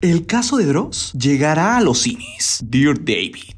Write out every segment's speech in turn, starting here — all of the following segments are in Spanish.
El caso de Dross llegará a los cines. Dear David.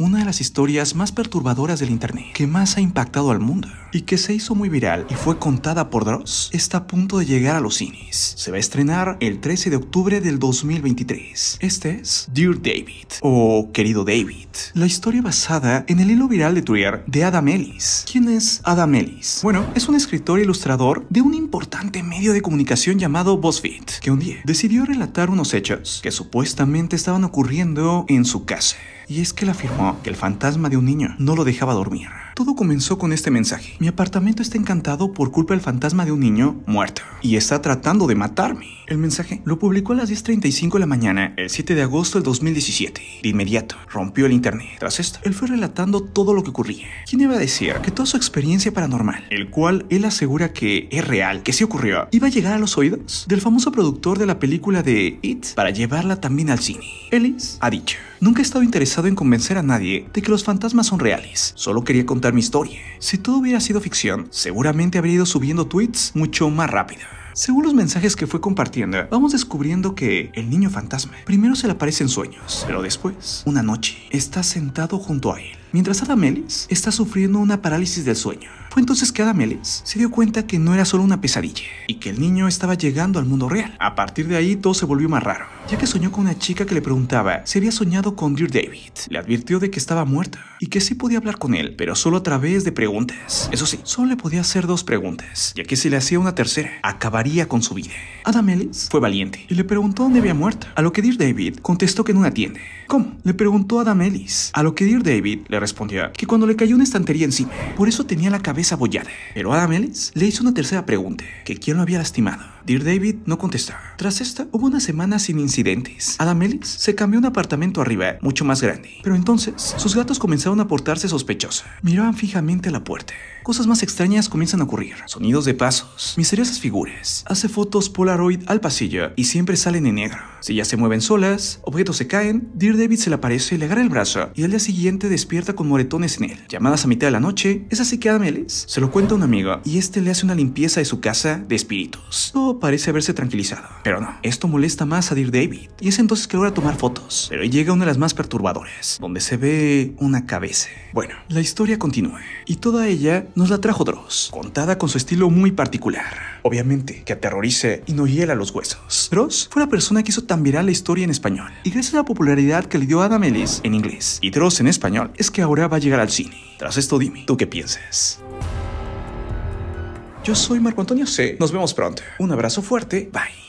Una de las historias más perturbadoras del Internet que más ha impactado al mundo y que se hizo muy viral y fue contada por Dross está a punto de llegar a los cines. Se va a estrenar el 13 de octubre del 2023. Este es Dear David o Querido David. La historia basada en el hilo viral de Twitter de Adam Ellis. ¿Quién es Adam Ellis? Bueno, es un escritor e ilustrador de un importante medio de comunicación llamado BuzzFeed, que un día decidió relatar unos hechos que supuestamente estaban ocurriendo en su casa. Y es que él afirmó que el fantasma de un niño no lo dejaba dormir. Todo comenzó con este mensaje. Mi apartamento está encantado por culpa del fantasma de un niño muerto y está tratando de matarme. El mensaje lo publicó a las 10.35 de la mañana, el 7 de agosto del 2017. De inmediato, rompió el internet. Tras esto, él fue relatando todo lo que ocurría. ¿Quién iba a decir que toda su experiencia paranormal, el cual él asegura que es real, que sí ocurrió, iba a llegar a los oídos del famoso productor de la película de It para llevarla también al cine? Ellis ha dicho, nunca he estado interesado en convencer a nadie de que los fantasmas son reales, solo quería contar mi historia. Si todo hubiera sido ficción, seguramente habría ido subiendo tweets mucho más rápido. Según los mensajes que fue compartiendo, vamos descubriendo que el niño fantasma primero se le aparece en sueños, pero después, una noche, está sentado junto a él, mientras Adam Ellis está sufriendo una parálisis del sueño. Fue entonces que Adam Ellis se dio cuenta que no era solo una pesadilla y que el niño estaba llegando al mundo real. A partir de ahí todo se volvió más raro, ya que soñó con una chica que le preguntaba si había soñado con Dear David. Le advirtió de que estaba muerta y que sí podía hablar con él, pero solo a través de preguntas. Eso sí, solo le podía hacer dos preguntas, ya que si le hacía una tercera, acabaría con su vida. Adam Ellis fue valiente y le preguntó dónde había muerto, a lo que Dear David contestó que en una tienda. ¿Cómo? Le preguntó Adam Ellis, a lo que Dear David le respondió que cuando le cayó una estantería encima, por eso tenía la cabeza abollada. Pero Adam Ellis le hizo una tercera pregunta, que quién lo había lastimado. Dear David no contestó. Tras esta, hubo una semana sin incidentes. Adam Ellis se cambió un apartamento arriba, mucho más grande. Pero entonces, sus gatos comenzaron a portarse sospechosos. Miraban fijamente a la puerta. Cosas más extrañas comienzan a ocurrir. Sonidos de pasos, misteriosas figuras. Hace fotos Polaroid al pasillo y siempre salen en negro. Si ya se mueven solas, objetos se caen, Dear David se le aparece, le agarra el brazo y al día siguiente despierta con moretones en él. Llamadas a mitad de la noche, es así que Adam Ellis se lo cuenta a un amigo y este le hace una limpieza de su casa de espíritus. Todo parece haberse tranquilizado. Pero no, esto molesta más a Dear David y es entonces que logra tomar fotos. Pero llega una de las más perturbadoras, donde se ve una cabeza. Bueno, la historia continúa y toda ella nos la trajo Dross, contada con su estilo muy particular. Obviamente, que aterrorice y no hiela los huesos. Dross fue la persona que hizo tan viral la historia en español, y gracias a la popularidad que le dio Adam Ellis en inglés y Dross en español, es que ahora va a llegar al cine. Tras esto, dime, ¿tú qué piensas? Yo soy Marco Antonio C. Nos vemos pronto. Un abrazo fuerte. Bye.